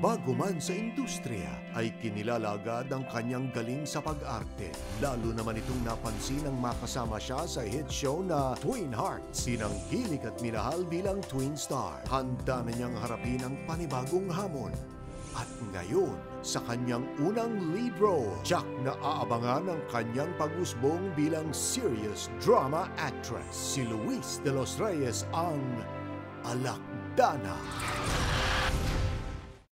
Bago man sa industriya, ay kinilala agad ang kanyang galing sa pag-arte. Lalo naman itong napansin ang makasama siya sa hit show na Twin Hearts. Sinanghilig at minahal bilang twin star. Handa na niyang harapin ang panibagong hamon. At ngayon, sa kanyang unang lead role, Jack na aabangan ang kanyang pag-usbong bilang serious drama actress. Si Luis de los Reyes ang Alakdana.